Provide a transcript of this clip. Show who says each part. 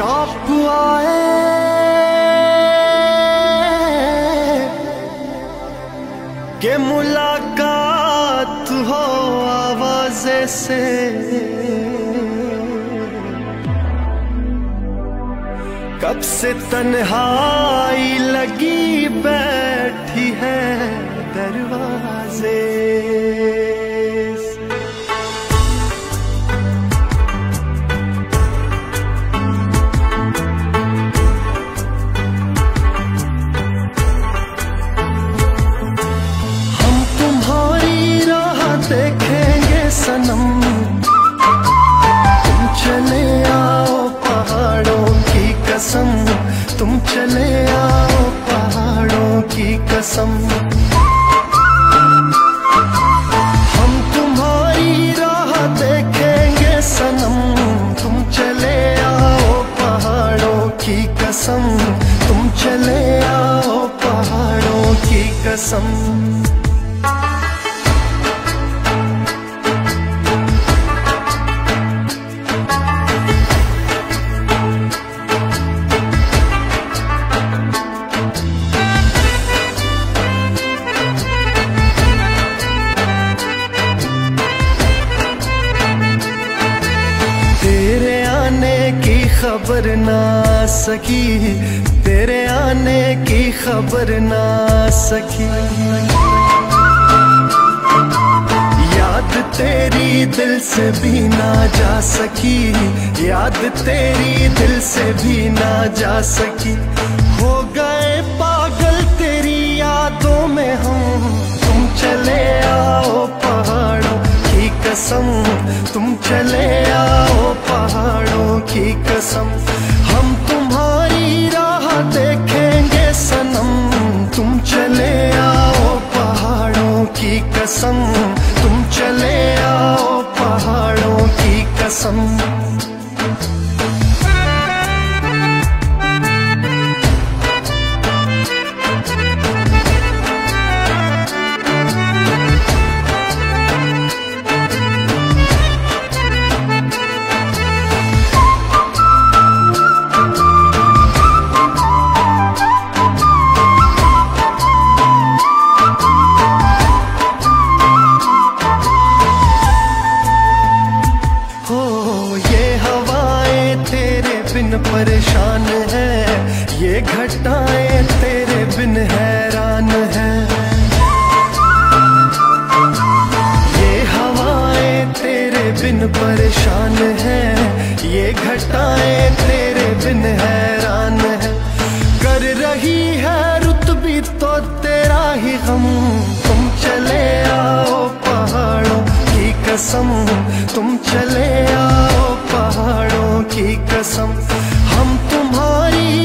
Speaker 1: आए के मुलाकात हो आवाजे से। कब से तन्हाई लगी बैठी है दरवाजे। देखेंगे सनम। तुम चले आओ पहाड़ों की कसम। तुम चले आओ पहाड़ों की कसम। हम तुम्हारी राह देखेंगे सनम। तुम चले आओ पहाड़ों की कसम। तुम चले आओ पहाड़ों की कसम। आने की खबर ना सकी, तेरे आने की खबर ना सकी। याद तेरी दिल से भी ना जा सकी, याद तेरी दिल से भी ना जा सकी। हो गए पागल तेरी यादों में हम, तुम चले आओ पहाड़ों की कसम, तुम चले की कसम। हम तुम्हारी राह देखेंगे सनम। तुम चले आओ पहाड़ों की कसम। तुम चले आओ पहाड़ों की कसम। परेशान है। ये घटनाएँ तेरे बिन हैरान है। ये हवाएँ तेरे बिन परेशान है। ये घटनाएँ तेरे बिन हैरान है। कर रही कसम तुम चले आओ पहाड़ों की कसम हम तुम्हारी